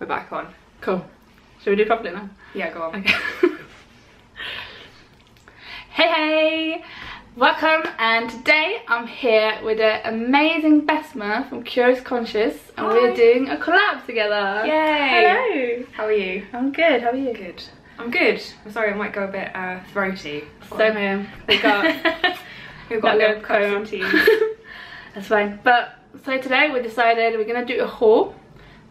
We're back on. Cool. Should we do properly now? Yeah, go on. Okay. hey hey! Welcome and today I'm here with the amazing Besma from Curiously Conscious and Hi. we're doing a collab together. Yay! Hello! How are you? I'm good, how are you? Good. I'm good. I'm sorry, I might go a bit uh, throaty. Same here. We've got We've got a little good cups comb. of tea. That's fine. But so today we decided we're gonna do a haul,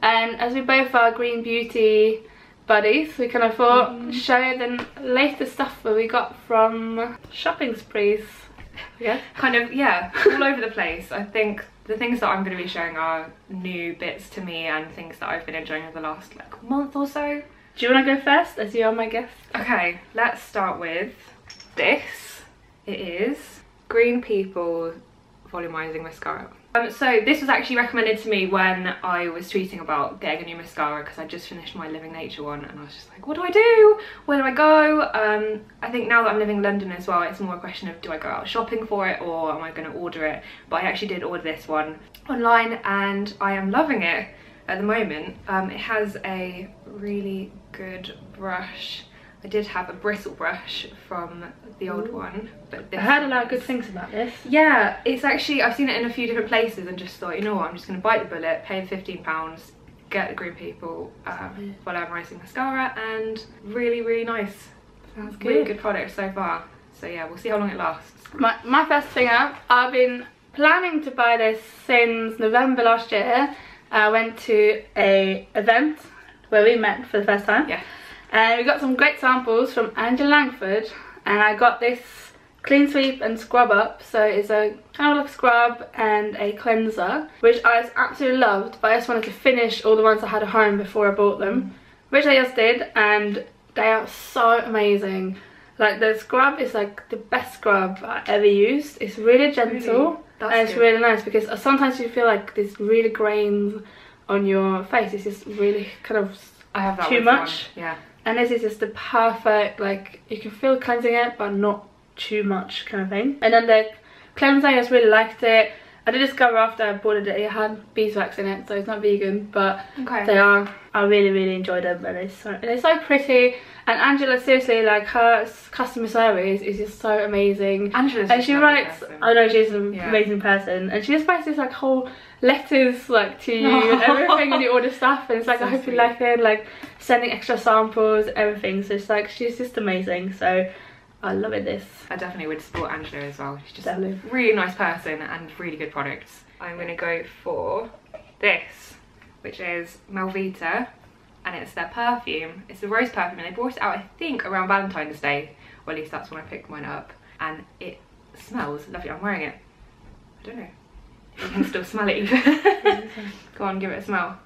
and as we both are green beauty buddies, we kind of thought Mm. show the latest stuff that we got from shopping sprees. Yeah. kind of, yeah, all over the place. I think the things that I'm going to be showing are new bits to me and things that I've been enjoying over the last like month or so. Do you want to go first, as you are my guest? Okay, let's start with this. It is Green People Volumizing Mascara. Um, so this was actually recommended to me when I was tweeting about getting a new mascara because I just finished my Living Nature one and I was just like, what do I do? Where do I go? Um, I think now that I'm living in London as well, it's more a question of do I go out shopping for it or am I going to order it? But I actually did order this one online and I am loving it at the moment. Um, it has a really good brush. I did have a bristle brush from the old Ooh. one, but I heard a lot of good things about this. Yeah, it's actually I've seen it in a few different places and just thought, you know what, I'm just gonna bite the bullet, pay the fifteen pounds, get the Green People um, Volumizing mascara, and really, really nice, Sounds really good product so far. So yeah, we'll see how long it lasts. My, my first thing up, I've been planning to buy this since November last year. I went to a event where we met for the first time. Yeah. And we got some great samples from Angela Langford and I got this clean sweep and scrub up so it's a kind of like scrub and a cleanser which I absolutely loved but I just wanted to finish all the ones I had at home before I bought them which I just did and they are so amazing like the scrub is like the best scrub I ever used it's really gentle Really? And it's good. really nice because sometimes you feel like there's really grains on your face it's just really kind of I have that Too much? One. Yeah. and this is just the perfect, like, you can feel cleansing it, but not too much kind of thing. And then the cleansing, I just really liked it. I did discover after I bought it that it had beeswax in it, so it's not vegan, but Okay. they are, I really, really enjoyed them, and it's so, they're so pretty. And Angela, seriously, like, her customer service is just so amazing. Angela's And she writes. I know she's an Yeah. amazing person, and she just writes this like whole letters like to you and everything when you order stuff, and it's like So I hope sweet. you like it, like sending extra samples, everything. So it's like she's just amazing. So I love it. This I definitely would support Angela as well. She's just Definitely. a really nice person and really good products. I'm gonna go for this, which is Melvita and it's their perfume. It's a rose perfume, and they brought it out, I think, around Valentine's Day, or at least that's when I picked mine up. And it smells lovely. I'm wearing it. I don't know. if You can still smell it even. go on, give it a smell.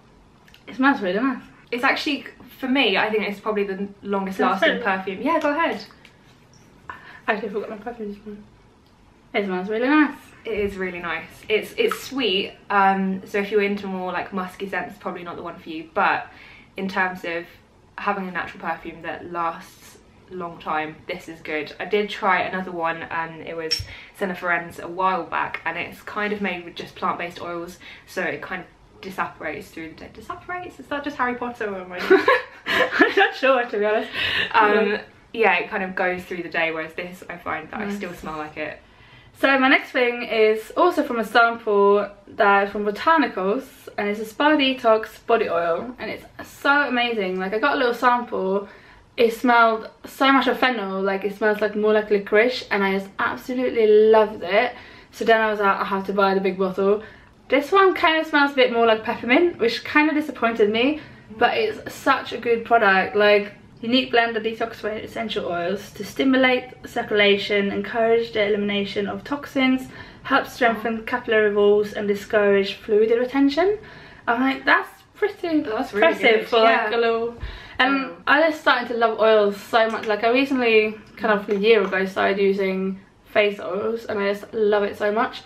it smells really nice. It's actually, for me, I think it's probably the longest lasting perfume. Yeah, go ahead. I actually forgot my perfume this morning. It smells really nice. It is really nice. It's it's sweet. Um, so if you're into more like musky scents, probably not the one for you. But in terms of having a natural perfume that lasts a long time, this is good. I did try another one, and it was Senna Ferenz a while back, and it's kind of made with just plant-based oils, so it kind of disapparates through the day. Disapparates? Is that just Harry Potter or am I? I'm not sure to be honest. um, yeah, it kind of goes through the day. Whereas this, I find that I still smell like it. So my next thing is also from a sample that is from Botanicals and it's a Spa Detox body oil and it's so amazing. Like I got a little sample, it smelled so much of fennel, like it smells like more like licorice and I just absolutely loved it. So then I was like, I have to buy the big bottle. This one kind of smells a bit more like peppermint, which kind of disappointed me, but it's such a good product. Like unique blend of detoxifying essential oils to stimulate circulation, encourage the elimination of toxins, help strengthen capillary walls and discourage fluid retention. I'm like, that's pretty That's really impressive good, for like a little. And Mm. I just started to love oils so much. Like I recently, kind of a year ago, started using face oils, and I just love it so much.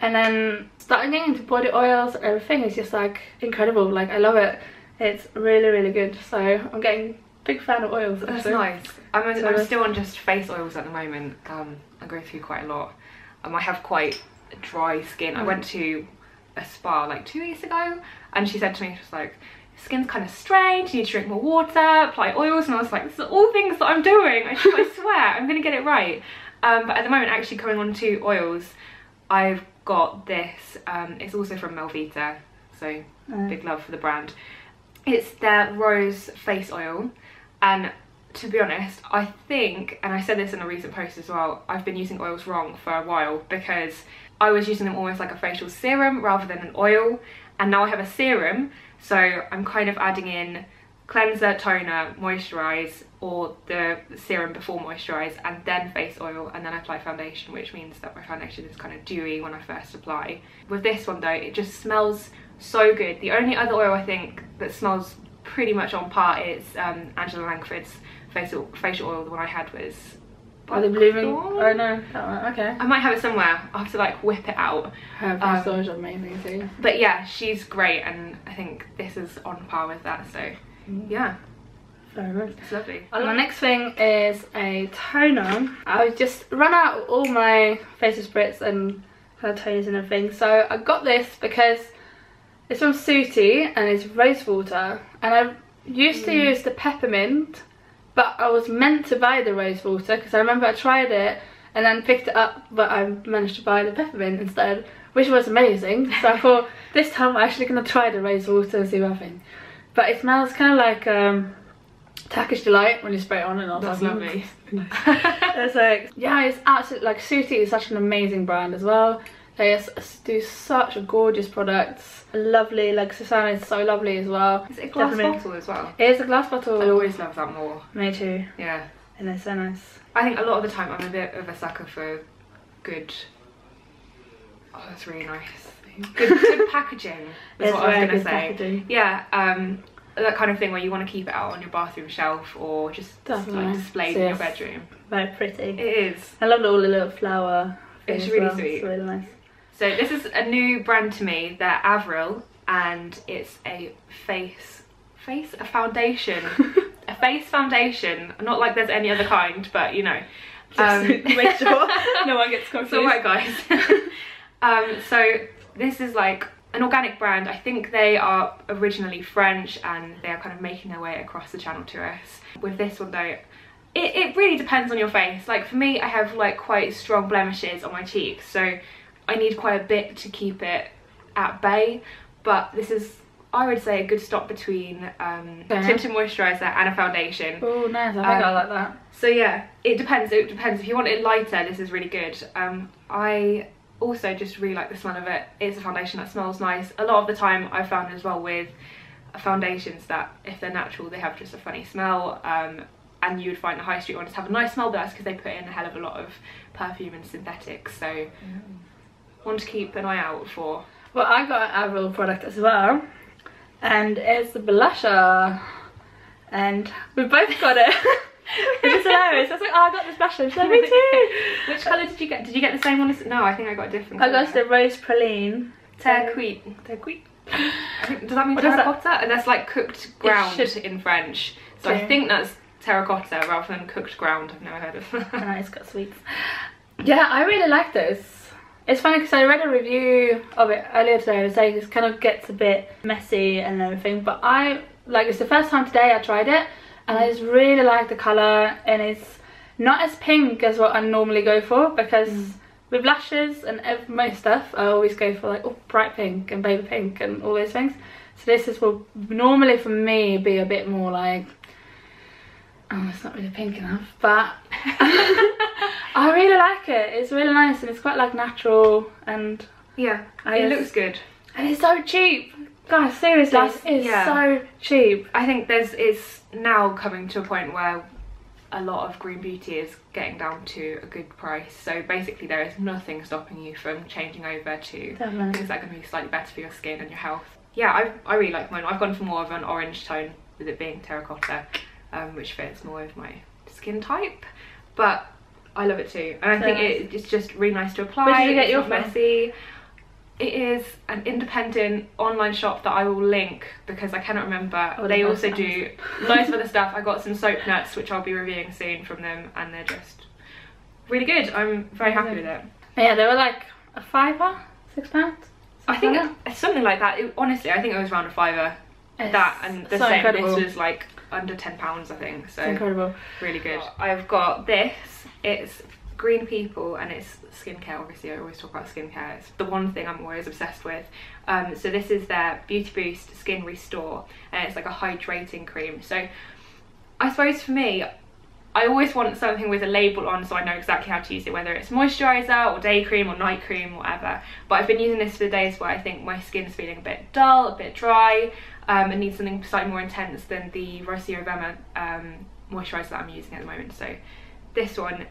And then starting getting into body oils everything is just like incredible. Like I love it. It's really really good. So I'm getting big fan of oils. That's actually. nice. I'm, So- I'm still on just face oils at the moment. Um, I go through quite a lot. Um, I have quite dry skin. I Mm. went to a spa like two weeks ago, and she said to me, she was like, skin's kind of strange, you need to drink more water, apply oils, and I was like, this is all things that I'm doing. I, I swear, I'm gonna get it right. Um, but at the moment, actually coming on to oils, I've got this, um, it's also from Melvita, so Mm. big love for the brand. It's their rose face oil, and to be honest, I think, and I said this in a recent post as well, I've been using oils wrong for a while because I was using them almost like a facial serum rather than an oil, and now I have a serum, so I'm kind of adding in cleanser, toner, moisturize, or the serum before moisturize, and then face oil, and then I apply foundation, which means that my foundation is kind of dewy when I first apply. With this one though, it just smells so good. The only other oil I think that smells pretty much on par is um, Angela Langford's facial facial oil. The one I had was. Are they blooming? Oh no, that one. Okay. I might have it somewhere. I'll have to like whip it out. Her Um, face oils are amazing too. But yeah, she's great, and I think this is on par with that. So yeah, Very nice. it's lovely. And my next thing is a toner. I just run out of all my facial spritz and toners and everything. So I got this because it's from Suti and it's rose water. And I used to use the peppermint, but I was meant to buy the rose water because I remember I tried it and then picked it up, but I managed to buy the peppermint instead, which was amazing. So I thought this time I'm actually gonna try the rose water and see what I think. But it smells kind of like um, Turkish delight when you spray it on and all. That's lovely. It's like yeah, it's absolutely like Suti is such an amazing brand as well. They do such gorgeous products. Lovely, like Susanna is so lovely as well. Is it a glass Definitely. bottle as well? It is a glass bottle. I always love that more. Me too. Yeah. And they're so nice. I think a lot of the time I'm a bit of a sucker for good. Oh, that's really nice. Good, good packaging. Is what I was gonna say. packaging. Yeah, um, that kind of thing where you want to keep it out on your bathroom shelf or just Definitely. like displayed So in your bedroom. Very pretty. It is. I love all the little flower. It's really well. sweet. It's really nice. So this is a new brand to me. They're Avril, and it's a face, face, a foundation, a face foundation. Not like there's any other kind, but you know. Um, make sure no one gets It's confused. alright, guys. um, so this is like an organic brand. I think they are originally French, and they are kind of making their way across the channel to us. With this one though. It, it really depends on your face. Like for me, I have like quite strong blemishes on my cheeks, so I need quite a bit to keep it at bay. But this is, I would say, a good stop between um, Okay. tinted moisturiser and a foundation. Oh, nice. I think Um, I like that. So yeah, it depends. It depends. If you want it lighter, this is really good. Um, I also just really like the smell of it. It's a foundation that smells nice. A lot of the time, I've found as well with foundations that if they're natural, they have just a funny smell. Um, and you would find the high street ones have a nice smell, but that's because they put in a hell of a lot of perfume and synthetics. So want to keep an eye out for. Well, I got an Avril product as well, and it's the blusher, and we both got it. Which is hilarious. I was like, oh, I got this blusher. She's like, me too. Which colour did you get? Did you get the same one as? No, I think I got a different. I got the rose praline. Terquite. Terquite. Does that mean What is that? terracotta? And that's like cooked ground in French. So I think that's terracotta rather than cooked ground. I've never heard of. Ah, it's got sweets. Yeah, I really like this. It's funny because I read a review of it earlier today. It was saying it kind of gets a bit messy and everything, but I like it's the first time today I tried it, and I just really like the color, and it's not as pink as what I normally go for because mm. with lashes and most stuff I always go for like oh bright pink and baby pink and all those things. So this is will normally for me be a bit more like oh it's not really pink enough, but I really like it. It's really nice and it's quite like natural and yeah, I it looks good. and it's so cheap. Guys, seriously, That's- it's yeah. so cheap. I think there's it's now coming to a point where a lot of green beauty is getting down to a good price. So basically, there is nothing stopping you from changing over to Definitely. things that are going to be slightly better for your skin and your health. Yeah, I, I really like mine. I've gone for more of an orange tone with it being terracotta, um, which fits more with my skin type. But I love it too, and I So think nice. it, it's just really nice to apply. Where did you get it's your messy. It is an independent online shop that I will link because I cannot remember. Oh, they also do loads of other stuff. I got some soap nuts which I'll be reviewing soon from them, and they're just really good. I'm very happy with it. Yeah, they were like a fiver, six pounds. I think Something like something like that. It, honestly, I think it was around a fiver. It's that and the so same. incredible. This was like under ten pounds, I think. So It's incredible. really good. I've got this. It's Green People and it's skincare. Obviously, I always talk about skincare. It's the one thing I'm always obsessed with. Um, so this is their Beauty Boost Skin Restore, and it's like a hydrating cream. So I suppose for me, I always want something with a label on so I know exactly how to use it, whether it's moisturiser or day cream or night cream, whatever. But I've been using this for the days where I think my skin's feeling a bit dull, a bit dry, um, and needs something slightly more intense than the Rosio Vema um, moisturiser that I'm using at the moment. So this one,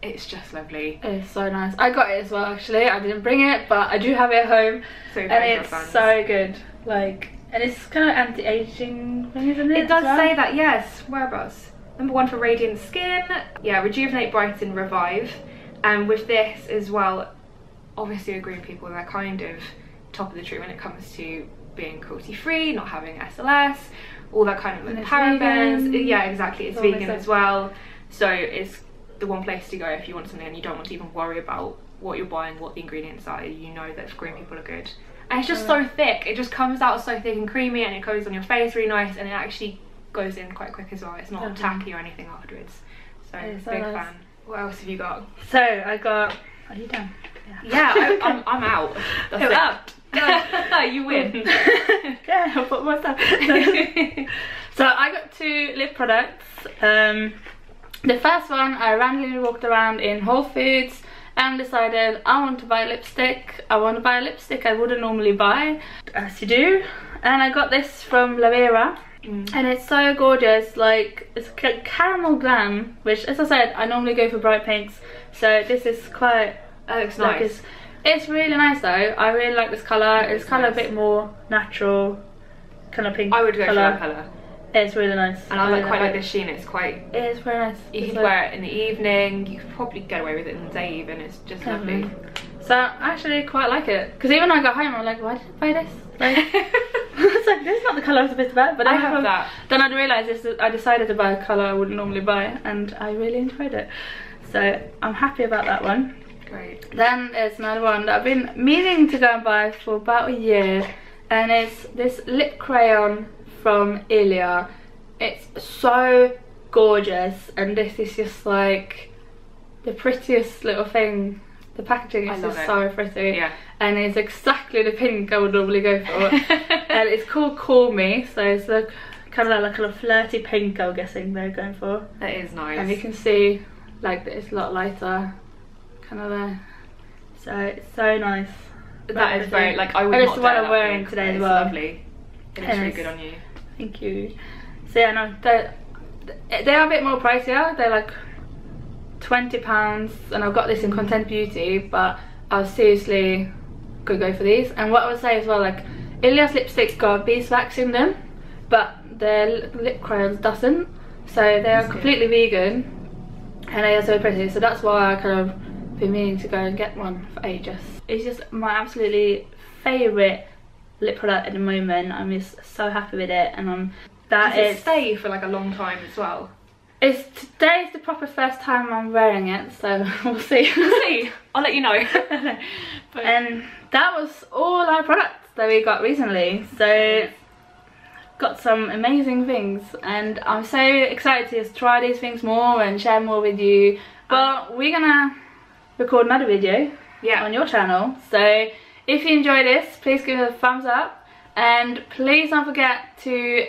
it's just lovely. It's so nice. I got it as well actually. I didn't bring it, but I do have it at home. So and it's fans. so good. Like and it's kind of anti-aging thing, isn't it? It does well? say that, yes. Whereabouts? Number one for radiant skin. Yeah, rejuvenate, brighten, revive. And with this as well, obviously green people, they're kind of top of the tree when it comes to being cruelty free, not having SLS, all that kind of like parabens. vegan. Yeah, exactly. It's All vegan as well. So it's the one place to go if you want something and you don't want to even worry about what you're buying, what the ingredients are. You know that green people are good. And it's just so thick. It just comes out so thick and creamy and it goes on your face really nice and it actually goes in quite quick as well. It's not Mhm. tacky or anything afterwards. So It's so big nice. fan. What else have you got? So I got. Are you done? Yeah, I, I'm, I'm out. That's it. out. you win. yeah, I'll put my stuff. so I got two lip products. Um, the first one I randomly walked around in Whole Foods and decided I want to buy lipstick. I want to buy a lipstick I wouldn't normally buy, as you do. And I got this from Lavera. Mm. And it's so gorgeous, like it's ca- caramel glam, which as I said, I normally go for bright pinks. So this is quite That looks like nice. it's it's really nice though. I really like this colour. It's It's kind of a bit more natural, kind of pink. I would go colour. for that colour. It's really nice. And I like really quite like this sheen. It's quite It is very nice. You It's could like- wear it in the evening. You could probably get away with it in the day even. It's just lovely. Mhm. So I actually quite like it because even when I got home, I'm like, why did I buy this? Like this is not the colour I was supposed to buy. But I then have from- that. Then I realised this. I decided to buy a colour I wouldn't normally buy, and I really enjoyed it. So I'm happy about that one. Great. Then there's another one that I've been meaning to go and buy for about a year, and it's this lip crayon from Ilia. It's so gorgeous, and this is just like the prettiest little thing. The packaging is just it. so pretty, Yeah. and it's exactly the pink I would normally go for. and it's called Call Me, so it's like kind of like a little flirty pink. I'm guessing they're going for. That is nice. And you can see like that it's a lot lighter, kind of there. So it's so nice. that is very like I would And it's the one I'm wearing today as it's well. Lovely. It looks really good on you. Thank you. So yeah, no, they're, they are a bit more pricier. They're like twenty pounds, and I've got this in Content Beauty, but I seriously could go for these. And what I would say as well, like Ilias lipsticks got beeswax in them, but their lip crayons doesn't. So they are completely vegan, and they are so pretty. So that's why I kind of been meaning to go and get one for ages. It's just my absolutely favourite lip product at the moment. I'm just so happy with it, and I'm that Does it stay for like a long time as well? It's today's the proper first time I'm wearing it, so we'll see. See, I'll let you know. But- and that was all our products that we got recently. So got some amazing things, and I'm so excited to just try these things more and share more with you. But we're gonna record another video yeah. on your channel. So if you enjoy this, please give it a thumbs up, and please don't forget to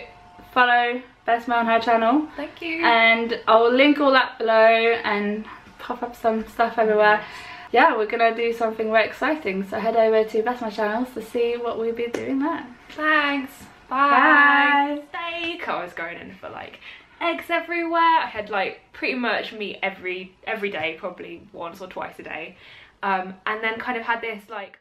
follow Best on her channel Thank you. and I will link all that below and pop up some stuff everywhere. Yeah, we're gonna do something very exciting, so head over to Besma Channels to see what we'll be doing there. Thanks. Bye. Bye. Steak. I was going in for like eggs everywhere. I had like pretty much meat every every day, probably once or twice a day. Um, and then kind of had this like